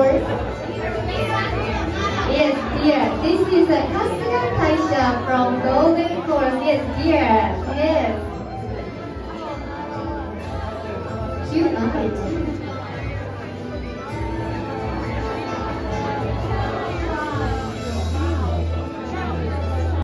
Course? Yes, dear. This is a Kasuga Taisha from Golden Course. Yes, dear. Yes. Cute eyes.